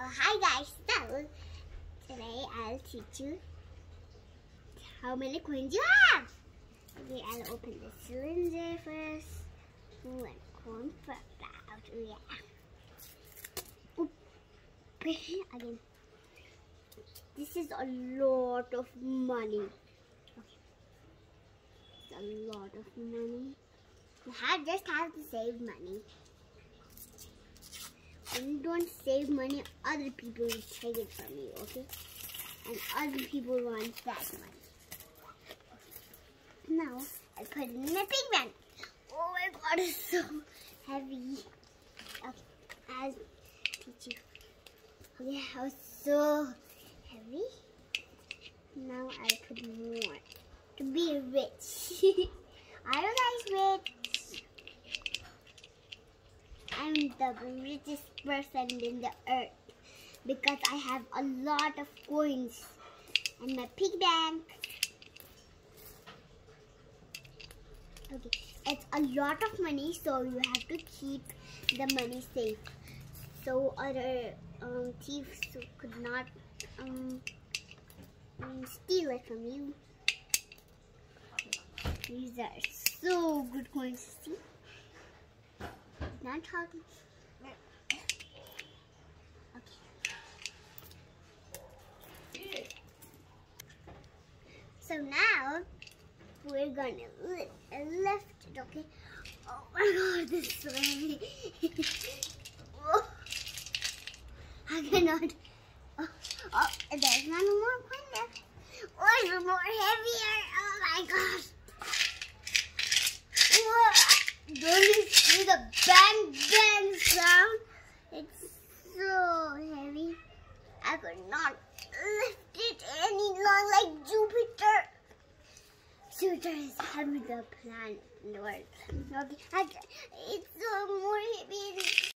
Oh, hi guys. So, today I'll teach you how many coins you have. Okay, I'll open the cylinder first. One coin for out. Oh, yeah. Oop. Again. This is a lot of money. Okay. It's a lot of money. You have, just have to save money. When you don't save money, other people will take it from you, okay? And other people want that money. Now, I put it in the pig bank. Oh my god, it's so heavy. Okay, I'll teach you. Okay, I was so heavy. Now I put more to be rich. Are you guys rich? I'm the richest person in the earth because I have a lot of coins in my pig bank. Okay, it's a lot of money, so you have to keep the money safe. So other um, thieves could not um, um, steal it from you. These are so good coins to see. Not talking. Okay. So now we're gonna li lift it, okay? Oh my god, this is so heavy. I cannot. Oh, oh, there's not more coin left. Oh, it's more heavier. Oh my gosh. Whoa. Don't you the bang bang sound? It's so heavy. I could not lift it any longer like Jupiter. Jupiter is heavy the planet in. Okay, it's so more heavy.